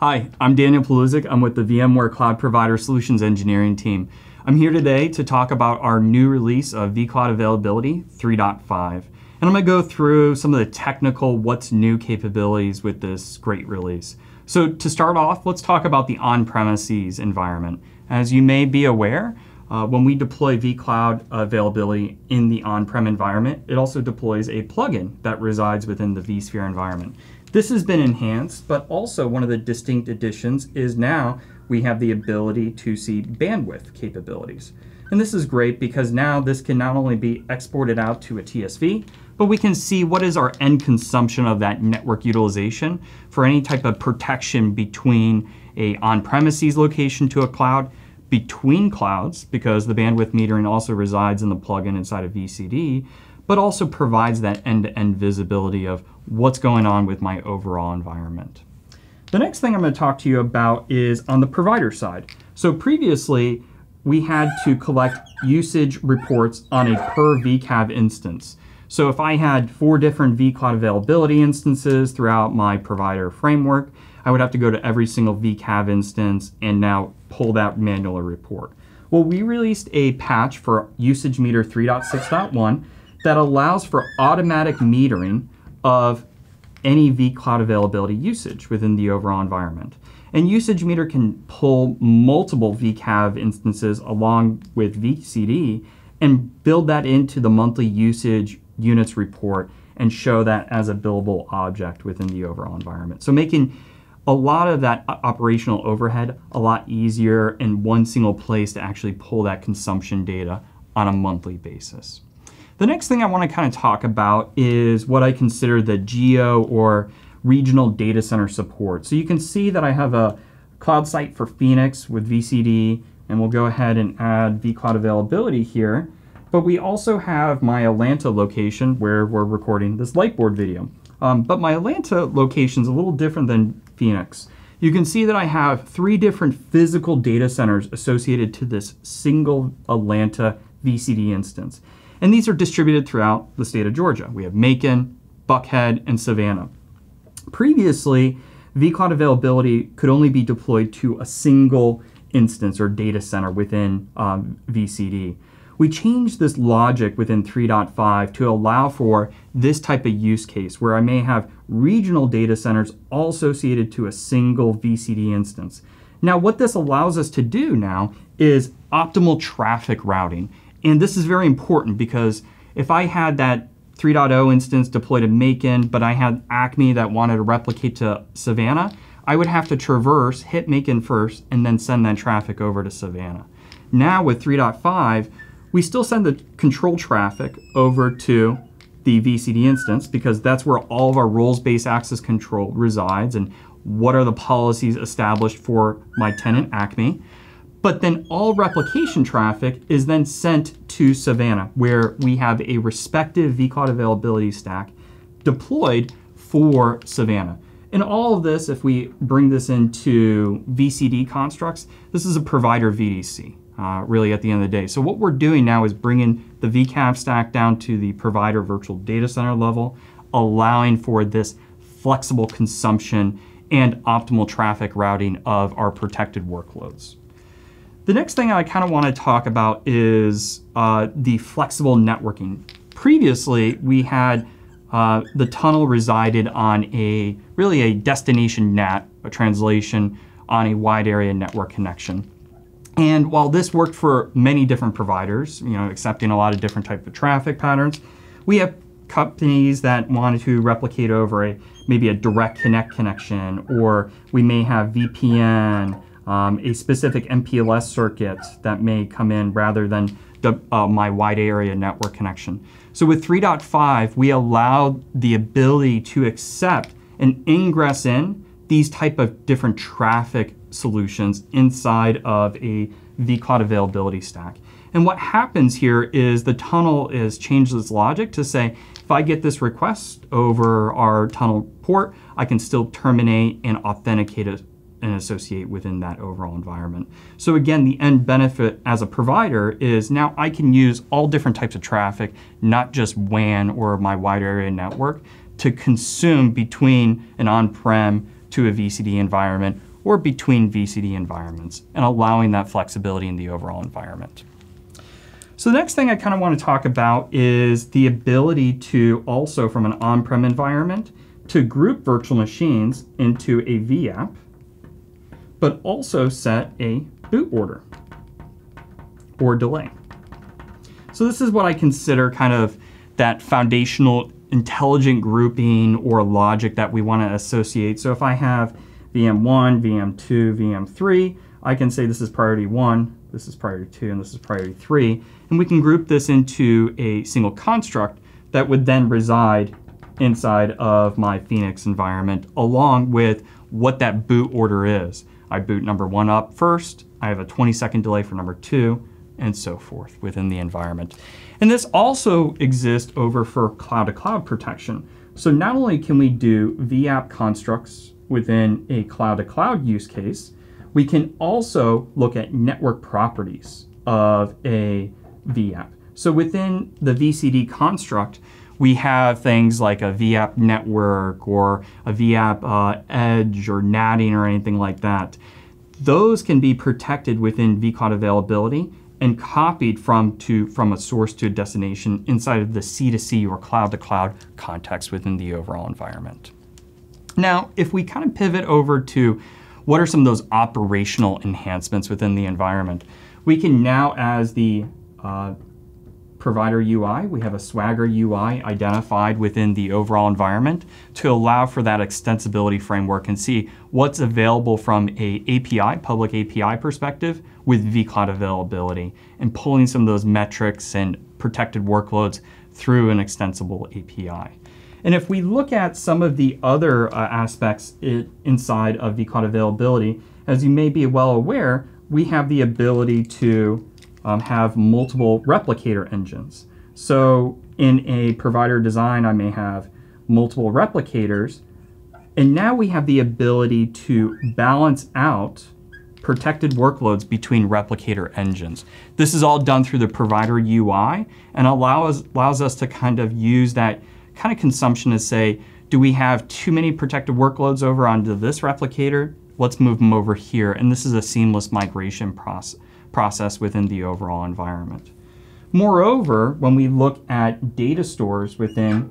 Hi, I'm Daniel Paluszek. I'm with the VMware Cloud Provider Solutions Engineering team. I'm here today to talk about our new release of vCloud Availability 3.5. And I'm going to go through some of the technical what's new capabilities with this great release. So to start off, let's talk about the on-premises environment. As you may be aware, uh, when we deploy vCloud availability in the on-prem environment, it also deploys a plugin that resides within the vSphere environment. This has been enhanced, but also one of the distinct additions is now we have the ability to see bandwidth capabilities. And this is great because now this can not only be exported out to a TSV, but we can see what is our end consumption of that network utilization for any type of protection between a on-premises location to a cloud, between clouds, because the bandwidth metering also resides in the plugin inside of VCD, but also provides that end-to-end -end visibility of what's going on with my overall environment. The next thing I'm going to talk to you about is on the provider side. So previously, we had to collect usage reports on a per vCav instance. So if I had four different vCloud availability instances throughout my provider framework, I would have to go to every single vCav instance and now pull that manual report. Well, we released a patch for Usage Meter 3.6.1 that allows for automatic metering of any vCloud availability usage within the overall environment. And Usage Meter can pull multiple vCav instances along with VCD and build that into the monthly usage units report and show that as a billable object within the overall environment. So making a lot of that operational overhead a lot easier in one single place to actually pull that consumption data on a monthly basis. The next thing I want to kind of talk about is what I consider the geo or regional data center support. So you can see that I have a cloud site for Phoenix with VCD, and we'll go ahead and add vCloud availability here. But we also have my Atlanta location where we're recording this Lightboard video. Um, but my Atlanta location is a little different than Phoenix. You can see that I have three different physical data centers associated to this single Atlanta VCD instance. And these are distributed throughout the state of Georgia. We have Macon, Buckhead, and Savannah. Previously, vCloud availability could only be deployed to a single instance or data center within um, VCD. We changed this logic within 3.5 to allow for this type of use case where I may have regional data centers all associated to a single VCD instance. Now, what this allows us to do now is optimal traffic routing. And this is very important because if I had that 3.0 instance deployed to Macon, but I had Acme that wanted to replicate to Savannah, I would have to traverse, hit Macon first, and then send that traffic over to Savannah. Now with 3.5, we still send the control traffic over to the VCD instance because that's where all of our roles-based access control resides and what are the policies established for my tenant Acme. But then all replication traffic is then sent to Savannah, where we have a respective vCloud availability stack deployed for Savannah. And all of this, if we bring this into VCD constructs, this is a provider VDC, uh, really at the end of the day. So what we're doing now is bringing the vCav stack down to the provider virtual data center level, allowing for this flexible consumption and optimal traffic routing of our protected workloads. The next thing I kind of want to talk about is uh, the flexible networking. Previously, we had uh, the tunnel resided on a really a destination NAT, a translation on a wide area network connection. And while this worked for many different providers, you know, accepting a lot of different type of traffic patterns, we have companies that wanted to replicate over a maybe a direct connect connection, or we may have VPN, um, a specific MPLS circuit that may come in rather than the, uh, my wide area network connection. So with 3.5, we allow the ability to accept and ingress in these type of different traffic solutions inside of a vCloud availability stack. And what happens here is the tunnel is changed its logic to say, if I get this request over our tunnel port, I can still terminate and authenticate it and associate within that overall environment. So again, the end benefit as a provider is now I can use all different types of traffic, not just WAN or my wide area network, to consume between an on-prem to a VCD environment or between VCD environments and allowing that flexibility in the overall environment. So the next thing I kind of want to talk about is the ability to also from an on-prem environment to group virtual machines into a VApp, but also set a boot order or delay. So this is what I consider kind of that foundational intelligent grouping or logic that we want to associate. So if I have VM1, VM2, VM3, I can say this is priority 1, this is priority 2, and this is priority 3. And we can group this into a single construct that would then reside inside of my Phoenix environment along with what that boot order is. I boot number one up first, I have a 20 second delay for number two, and so forth within the environment. And this also exists over for cloud-to-cloud protection. So not only can we do VApp constructs within a cloud-to-cloud use case, we can also look at network properties of a VApp. So within the VCD construct, we have things like a VApp network or a VApp uh, edge or NATing or anything like that. Those can be protected within vCloud availability and copied from to from a source to a destination inside of the C2C or cloud to cloud context within the overall environment. Now, if we kind of pivot over to what are some of those operational enhancements within the environment, we can now, as the uh, provider UI, we have a Swagger UI identified within the overall environment to allow for that extensibility framework and see what's available from a API, public API perspective with vCloud availability and pulling some of those metrics and protected workloads through an extensible API. And if we look at some of the other uh, aspects it, inside of vCloud availability, as you may be well aware, we have the ability to um, have multiple replicator engines. So in a provider design, I may have multiple replicators, and now we have the ability to balance out protected workloads between replicator engines. This is all done through the provider UI and allows, allows us to kind of use that kind of consumption to say, do we have too many protected workloads over onto this replicator? Let's move them over here. And this is a seamless migration process process within the overall environment. Moreover, when we look at data stores within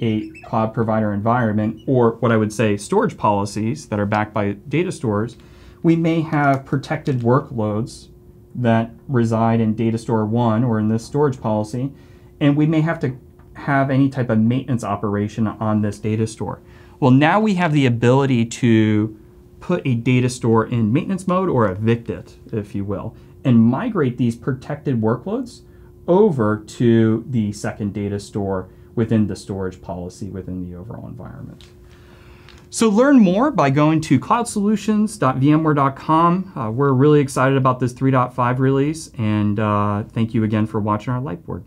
a cloud provider environment, or what I would say storage policies that are backed by data stores, we may have protected workloads that reside in data store one or in this storage policy, and we may have to have any type of maintenance operation on this data store. Well, now we have the ability to put a data store in maintenance mode or evict it, if you will, and migrate these protected workloads over to the second data store within the storage policy within the overall environment. So learn more by going to cloudsolutions.vmware.com. Uh, we're really excited about this 3.5 release, and uh, thank you again for watching our Lightboard.